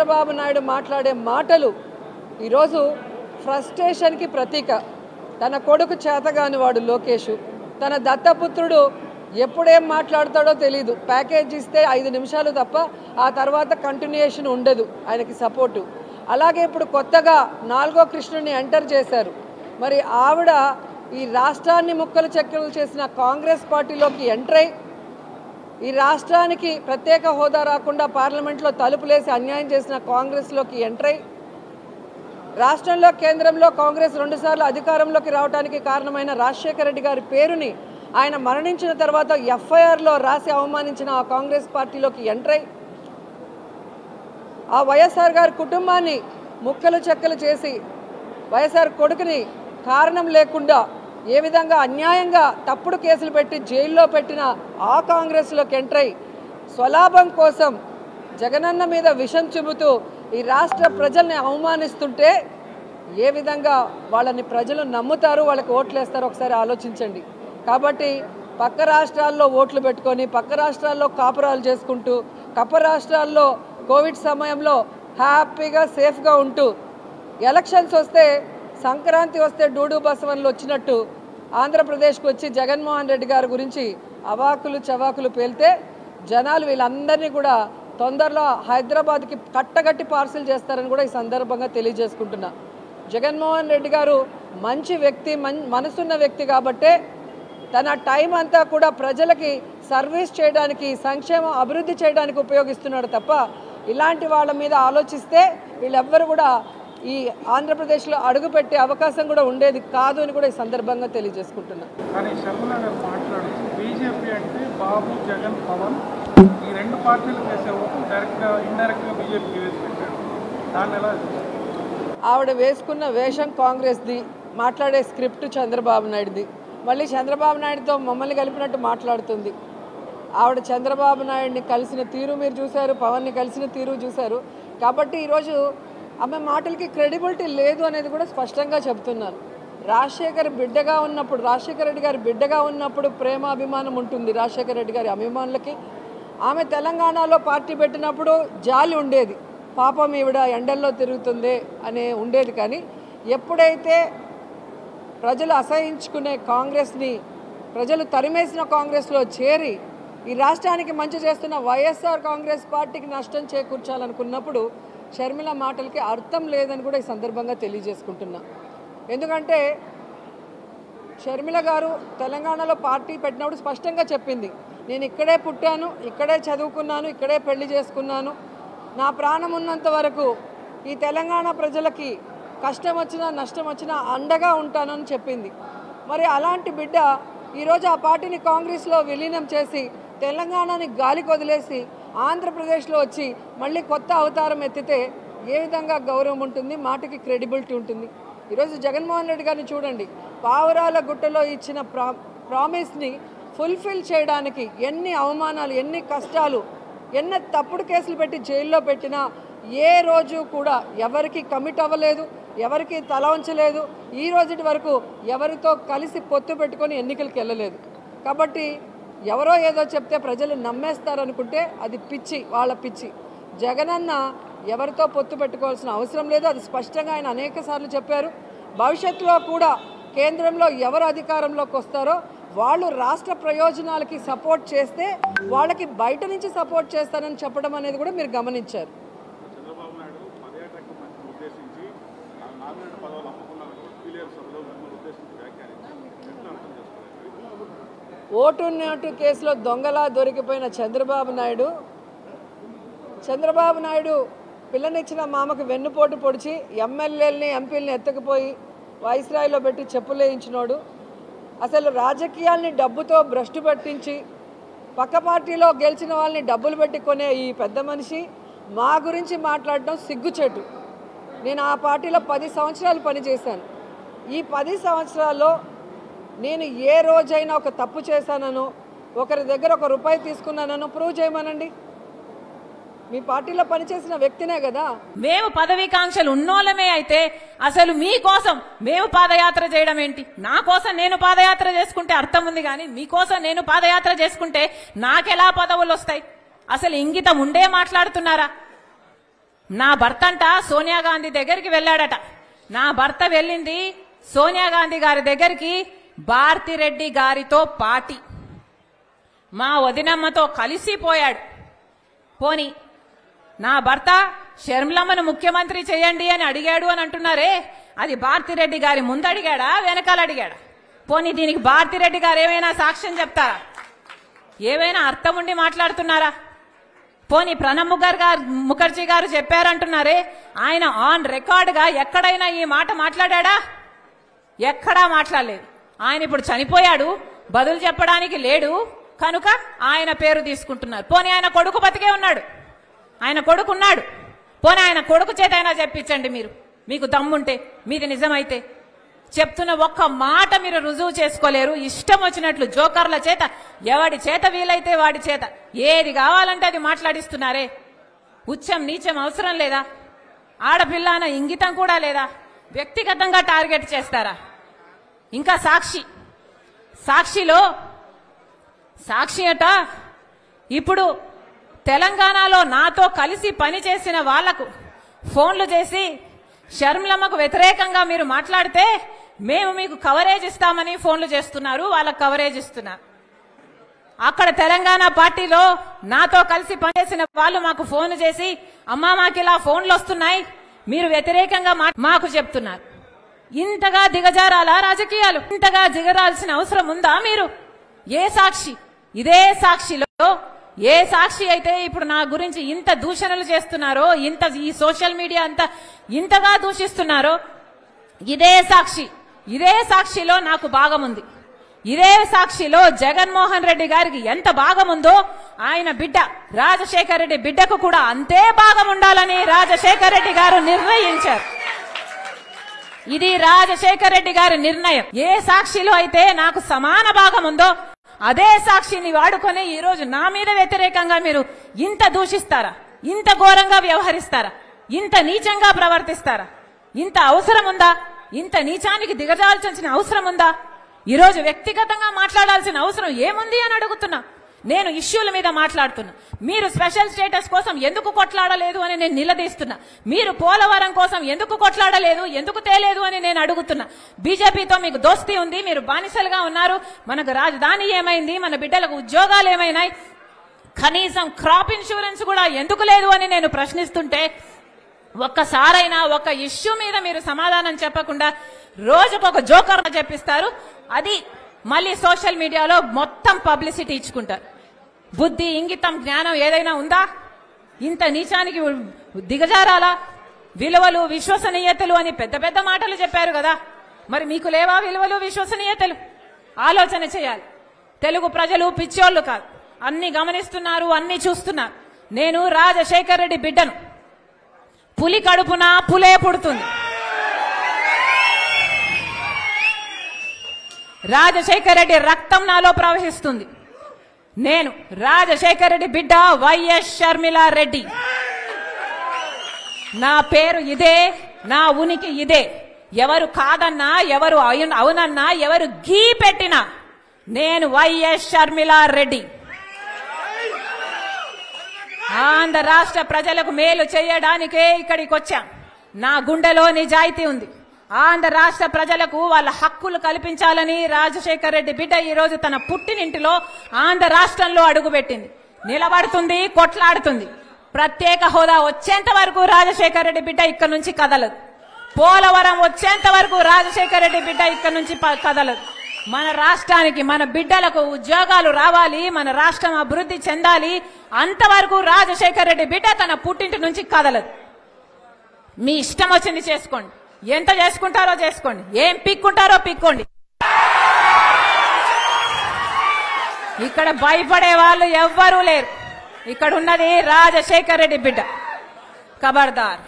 చంద్రబాబు నాయుడు మాట్లాడే మాటలు ఈరోజు ఫ్రస్ట్రేషన్కి ప్రతీక. తన కొడుకు చేతగాని వాడు లోకేష్. తన దత్తపుత్రుడు ఎప్పుడేం మాట్లాడతాడో తెలియదు ప్యాకేజ్ ఇస్తే ఐదు నిమిషాలు తప్ప ఆ తర్వాత కంటిన్యూయేషన్ ఉండదు ఆయనకి సపోర్టు. అలాగే ఇప్పుడు కొత్తగా నాలుగో కృష్ణుని ఎంటర్ చేశారు. మరి ఆవిడ ఈ రాష్ట్రాన్ని ముక్కలు చెక్కలు చేసిన కాంగ్రెస్ పార్టీలోకి ఎంటర్ అయి ఈ రాష్ట్రానికి ప్రత్యేక హోదా రాకుండా పార్లమెంట్లో తలుపులేసి అన్యాయం చేసిన కాంగ్రెస్లోకి ఎంటర్ రాష్ట్రంలో కేంద్రంలో కాంగ్రెస్ రెండుసార్లు అధికారంలోకి రావడానికి కారణమైన రాజశేఖర రెడ్డి గారి పేరుని ఆయన మరణించిన తర్వాత ఎఫ్ఐఆర్లో రాసి అవమానించిన ఆ కాంగ్రెస్ పార్టీలోకి ఎంటర్ ఆ వైఎస్ఆర్ గారి కుటుంబాన్ని ముక్కలు చెక్కలు చేసి వైఎస్ఆర్ కొడుకుని కారణం లేకుండా ఏ విధంగా అన్యాయంగా తప్పుడు కేసులు పెట్టి జైల్లో పెట్టిన ఆ కాంగ్రెస్లోకి ఎంటర్ అయి స్వలాభం కోసం జగనన్న మీద విషం చెబుతూ ఈ రాష్ట్ర ప్రజల్ని అవమానిస్తుంటే ఏ విధంగా వాళ్ళని ప్రజలు నమ్ముతారు వాళ్ళకి ఓట్లు వేస్తారో ఒకసారి ఆలోచించండి. కాబట్టి పక్క రాష్ట్రాల్లో ఓట్లు పెట్టుకొని పక్క రాష్ట్రాల్లో కాపురాలు చేసుకుంటూ కప్ప రాష్ట్రాల్లో కోవిడ్ సమయంలో హ్యాపీగా సేఫ్గా ఉంటూ ఎలక్షన్స్ వస్తే సంక్రాంతి వస్తే డూడు బసవన్లు వచ్చినట్టు ఆంధ్రప్రదేశ్కి వచ్చి జగన్మోహన్ రెడ్డి గారి గురించి అవాకులు చవాకులు పేలితే జనాలు వీళ్ళందరినీ కూడా తొందరలో హైదరాబాద్కి కట్టగట్టి పార్సిల్ చేస్తారని కూడా ఈ సందర్భంగా తెలియజేసుకుంటున్నా. జగన్మోహన్ రెడ్డి గారు మంచి వ్యక్తి మనసున్న వ్యక్తి కాబట్టే తన టైం అంతా కూడా ప్రజలకి సర్వీస్ చేయడానికి సంక్షేమం అభివృద్ధి చేయడానికి ఉపయోగిస్తున్నాడు తప్ప ఇలాంటి వాళ్ళ మీద ఆలోచిస్తే వీళ్ళెవ్వరు కూడా ఈ ఆంధ్రప్రదేశ్లో అడుగుపెట్టే అవకాశం కూడా ఉండేది కాదు అని కూడా ఈ సందర్భంగా తెలియజేసుకుంటున్నా. కానీ శర్మల గారు మాట్లాడుతూ బీజేపీ అంటే బాబు జగన్ పవన్ ఈ రెండు పార్టీలు వేసే ఓటు డైరెక్ట్గా ఇండైరెక్ట్గా బీజేపీకి వేసి పెట్టారు దాన్ని ఎలా? ఆవిడ వేసుకున్న వేషం కాంగ్రెస్ది మాట్లాడే స్క్రిప్ట్ చంద్రబాబు నాయుడుది. మళ్ళీ చంద్రబాబు నాయుడుతో మమ్మల్ని కలిపినట్టు మాట్లాడుతుంది. ఆవిడ చంద్రబాబు నాయుడిని కలిసిన తీరు మీరు చూశారు పవన్ని కలిసిన తీరు చూశారు. కాబట్టి ఈరోజు ఆమె మాటలకి క్రెడిబిలిటీ లేదు అనేది కూడా స్పష్టంగా చెబుతున్నారు. రాజశేఖర్ బిడ్డగా ఉన్నప్పుడు రాజశేఖర రెడ్డి గారి బిడ్డగా ఉన్నప్పుడు ప్రేమ అభిమానం ఉంటుంది రాజశేఖర రెడ్డి గారి అభిమానులకి. ఆమె తెలంగాణలో పార్టీ పెట్టినప్పుడు జాలి ఉండేది. పాపం ఈవిడ ఎండల్లో తిరుగుతుంది అనే ఉండేది కానీ ఎప్పుడైతే ప్రజలు అసహించుకునే కాంగ్రెస్ని ప్రజలు తరిమేసిన కాంగ్రెస్లో చేరి ఈ రాష్ట్రానికి మంచి చేస్తున్న వైఎస్ఆర్ కాంగ్రెస్ పార్టీకి నష్టం చేకూర్చాలనుకున్నప్పుడు షర్మిల మాటలకి అర్థం లేదని కూడా ఈ సందర్భంగా తెలియజేసుకుంటున్నా. ఎందుకంటే షర్మిల గారు తెలంగాణలో పార్టీ పెట్టినప్పుడు స్పష్టంగా చెప్పింది నేను ఇక్కడే పుట్టాను ఇక్కడే చదువుకున్నాను ఇక్కడే పెళ్ళి చేసుకున్నాను. నా ప్రాణం ఉన్నంత వరకు ఈ తెలంగాణ ప్రజలకి కష్టం వచ్చినా నష్టం వచ్చినా అండగా ఉంటానని చెప్పింది. మరి అలాంటి బిడ్డ ఈరోజు ఆ పార్టీని కాంగ్రెస్లో విలీనం చేసి తెలంగాణని గాలికి వదిలేసి ఆంధ్రప్రదేశ్లో వచ్చి మళ్ళీ కొత్త అవతారం ఎత్తితే ఏ విధంగా గౌరవం ఉంటుంది? మాటకి క్రెడిబిలిటీ ఉంటుంది. ఈరోజు జగన్మోహన్ రెడ్డి గారిని చూడండి. పావురాల గుట్టలో ఇచ్చిన ప్రా ప్రామిస్ని ఫుల్ఫిల్ చేయడానికి ఎన్ని అవమానాలు ఎన్ని కష్టాలు ఎన్ని తప్పుడు కేసులు పెట్టి జైల్లో పెట్టినా ఏ రోజు కూడా ఎవరికి కమిట్ అవ్వలేదు ఎవరికి తల ఉంచలేదు ఈ రోజుటి వరకు ఎవరితో కలిసి పొత్తు పెట్టుకొని ఎన్నికలకు వెళ్ళలేదు. కాబట్టి ఎవరో ఏదో చెప్తే ప్రజలు నమ్మేస్తారనుకుంటే అది పిచ్చి వాళ్ళ పిచ్చి. జగనన్న ఎవరితో పొత్తు పెట్టుకోవాల్సిన అవసరం లేదు అది స్పష్టంగా ఆయన అనేక చెప్పారు. భవిష్యత్తులో కూడా కేంద్రంలో ఎవరు అధికారంలోకి వస్తారో వాళ్ళు రాష్ట్ర ప్రయోజనాలకి సపోర్ట్ చేస్తే వాళ్ళకి బయట నుంచి సపోర్ట్ చేస్తానని చెప్పడం అనేది కూడా మీరు గమనించారు. ఓటు నోటు కేసులో దొంగలా దొరికిపోయిన చంద్రబాబు నాయుడు చంద్రబాబు నాయుడు పిల్లనిచ్చిన మామకు వెన్నుపోటు పొడిచి ఎమ్మెల్యేలని ఎంపీలని ఎత్తుకుపోయి వైస్రాయిలో పెట్టి చెప్పులేయించినోడు అసలు రాజకీయాల్ని డబ్బుతో భ్రష్టు పట్టించి పక్క పార్టీలో గెలిచిన వాళ్ళని డబ్బులు పెట్టి కొనే ఈ పెద్ద మనిషి మా గురించి మాట్లాడటం సిగ్గుచేటు. నేను ఆ పార్టీలో పది సంవత్సరాలు పనిచేశాను. ఈ పది సంవత్సరాల్లో నేను ఏ రోజైనా ఒక తప్పు చేశానను ఒకరి దగ్గర ఒక రూపాయి తీసుకున్నానను ప్రూవ్ చేయమనండి. మీ పార్టీలో పనిచేసిన వ్యక్తినే కదా. మేము పదవీకాంక్షలు ఉన్నోళ్ళమే అయితే అసలు మీకోసం మేము పాదయాత్ర చేయడం ఏంటి? నా కోసం నేను పాదయాత్ర చేసుకుంటే అర్థం ఉంది కానీ మీకోసం నేను పాదయాత్ర చేసుకుంటే నాకెలా పదవులు వస్తాయి? అసలు ఇంగితం ఉండే మాట్లాడుతున్నారా? నా భర్త అంట సోనియా గాంధీ దగ్గరికి వెళ్ళాడట. నా భర్త వెళ్ళింది సోనియా గాంధీ గారి దగ్గరికి భారతిరెడ్డి గారితో పాటి మా వదినమ్మతో కలిసిపోయాడు. పోని నా భర్త షర్మిలమ్మను ముఖ్యమంత్రి చేయండి అని అడిగాడు అని అంటున్నారే అది భారతిరెడ్డి గారి ముందు అడిగాడా వెనకాల అడిగాడా పోనీ దీనికి భారతిరెడ్డి గారు ఏమైనా సాక్ష్యం చెప్తారా? ఏమైనా అర్థం ఉండి మాట్లాడుతున్నారా? పోనీ ప్రణబ్ ముఖర్ గారు ముఖర్జీ గారు చెప్పారంటున్నారే ఆయన ఆన్ రికార్డుగా ఎక్కడైనా ఈ మాట మాట్లాడా ఎక్కడా మాట్లాడలేదు. ఆయన ఇప్పుడు చనిపోయాడు బదులు చెప్పడానికి లేడు కనుక ఆయన పేరు తీసుకుంటున్నారు. పోనీ ఆయన కొడుకు బతికే ఉన్నాడు. ఆయన కొడుకు ఉన్నాడు. పోనీ ఆయన కొడుకు చేత అయినా చెప్పించండి మీరు. మీకు దమ్ముంటే మీది నిజమైతే. చెప్తున్న ఒక్క మాట మీరు రుజువు చేసుకోలేరు. ఇష్టం వచ్చినట్లు జోకర్ల చేత ఎవడి చేత వీలైతే వాడి చేత. ఏది కావాలంటే అది మాట్లాడిస్తున్నారే. ఉచ్చం నీచం అవసరం లేదా? ఆడపిల్ల అన్న ఇంగితం కూడా లేదా? వ్యక్తిగతంగా టార్గెట్ చేస్తారా? ఇంకా సాక్షి సాక్షిలో సాక్షి అట ఇప్పుడు తెలంగాణలో నాతో కలిసి పనిచేసిన వాళ్ళకు ఫోన్లు చేసి షర్మిలమ్మకు వ్యతిరేకంగా మీరు మాట్లాడితే మేము మీకు కవరేజ్ ఇస్తామని ఫోన్లు చేస్తున్నారు వాళ్ళకు కవరేజ్ ఇస్తున్నారు అక్కడ తెలంగాణ పార్టీలో నాతో కలిసి పనిచేసిన వాళ్ళు మాకు ఫోన్ చేసి అమ్మా మాకు ఇలా ఫోన్లు వస్తున్నాయి మీరు వ్యతిరేకంగా మా- మాకు చెప్తున్నారు. ఇంతగా దిగజారాలా రాజకీయాలు? ఇంతగా దిగరాల్సిన అవసరం ఉందా మీరు? ఏ సాక్షి? ఇదే సాక్షిలో ఏ సాక్షి అయితే ఇప్పుడు నా గురించి ఇంత దూషణలు చేస్తున్నారో ఇంత ఈ సోషల్ మీడియా అంతా ఇంతగా దూషిస్తున్నారో ఇదే సాక్షి. ఇదే సాక్షిలో నాకు భాగముంది ఇదే సాక్షిలో జగన్మోహన్ రెడ్డి గారికి ఎంత భాగముందో ఆయన బిడ్డ రాజశేఖర రెడ్డి బిడ్డకు కూడా అంతే భాగం ఉండాలని రాజశేఖర రెడ్డి గారు నిర్ణయించారు. ఇది రాజశేఖర రెడ్డి గారి నిర్ణయం. ఏ సాక్షిలో అయితే నాకు సమాన భాగం ఉందో అదే సాక్షిని వాడుకొని ఈ రోజు నా మీద వ్యతిరేకంగా మీరు ఇంత దూషిస్తారా? ఇంత ఘోరంగా వ్యవహరిస్తారా? ఇంత నీచంగా ప్రవర్తిస్తారా? ఇంత అవసరం ఉందా ఇంత నీచానికి దిగజాల్చాల్సిన అవసరం ఉందా ఈరోజు వ్యక్తిగతంగా మాట్లాడాల్సిన అవసరం ఏముంది అని అడుగుతున్నా. నేను ఇష్యూల మీద మాట్లాడుతున్నా. మీరు స్పెషల్ స్టేటస్ కోసం ఎందుకు కొట్లాడలేదు అని నేను నిలదీస్తున్నా. మీరు పోలవరం కోసం ఎందుకు కొట్లాడలేదు ఎందుకు తేలేదు అని నేను అడుగుతున్నా. బీజేపీతో మీకు దోస్తీ ఉంది మీరు బానిసలుగా ఉన్నారు. మనకు రాజధాని ఏమైంది మన బిడ్డలకు ఉద్యోగాలు ఏమైనాయి. కనీసం క్రాప్ ఇన్సూరెన్స్ కూడా ఎందుకు లేదు అని నేను ప్రశ్నిస్తుంటే ఒక్కసారైనా ఒక ఇష్యూ మీద మీరు సమాధానం చెప్పకుండా రోజుకొక జోకర్ చెప్పిస్తారు. అది మళ్ళీ సోషల్ మీడియాలో మొత్తం పబ్లిసిటీ ఇచ్చుకుంటారు. బుద్ధి ఇంగితం జ్ఞానం ఏదైనా ఉందా? ఇంత నీచానికి దిగజారాలా? విలువలు విశ్వసనీయతలు అని పెద్ద పెద్ద మాటలు చెప్పారు కదా. మరి మీకు లేవా విలువలు విశ్వసనీయతలు? ఆలోచన చేయాలి. తెలుగు ప్రజలు పిచ్చోళ్ళు కాదు. అన్ని గమనిస్తున్నారు అన్ని చూస్తున్నారు. నేను రాజశేఖర్ రెడ్డి బిడ్డను. పులి కడుపున పులే పుడుతుంది. రాజశేఖర్ రెడ్డి రక్తం నాలో ప్రవహిస్తుంది. నేను రాజశేఖర్ రెడ్డి బిడ్డ వైఎస్ షర్మిల రెడ్డి. నా పేరు ఇదే నా ఉనికి ఇదే. ఎవరు కాదన్నా ఎవరు అవునన్నా ఎవరు గీ పెట్టినా నేను వైఎస్ షర్మిల రెడ్డి. ఆంధ్ర రాష్ట్ర ప్రజలకు మేలు చేయడానికే ఇక్కడికి వచ్చాం నా గుండెలో నిజాయితీ ఉంది. ఆంధ్ర రాష్ట్ర ప్రజలకు వాళ్ళ హక్కులు కల్పించాలని రాజశేఖర్ రెడ్డి బిడ్డ ఈ రోజు తన పుట్టినింటిలో ఆంధ్ర రాష్ట్రంలో అడుగుపెట్టింది. నిలబడుతుంది కొట్లాడుతుంది. ప్రత్యేక హోదా వచ్చేంత వరకు రాజశేఖర్ రెడ్డి బిడ్డ ఇక్కడ నుంచి కదలదు. పోలవరం వచ్చేంత వరకు రాజశేఖర్ రెడ్డి బిడ్డ ఇక్కడ నుంచి ప- కదలదు. మన రాష్ట్రానికి మన బిడ్డలకు ఉద్యోగాలు రావాలి మన రాష్ట్రం అభివృద్ధి చెందాలి అంతవరకు రాజశేఖర్ రెడ్డి బిడ్డ తన పుట్టింటి నుంచి కదలదు. మీ ఇష్టం వచ్చింది చేసుకోండి. ఎంత చేసుకుంటారో చేసుకోండి. ఏం పిక్కుంటారో పిక్కోండి. ఇక్కడ భయపడే వాళ్ళు ఎవ్వరూ లేరు. ఇక్కడ ఉన్నది రాజశేఖర్ రెడ్డి బిడ్డ. ఖబర్దార్